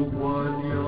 one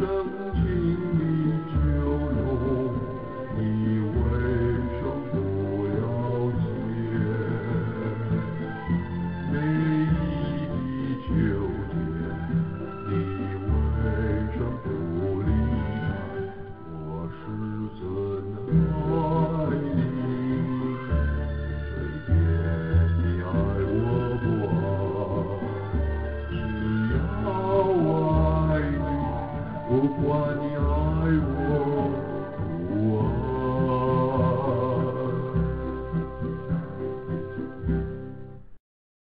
love hope one eye. I will.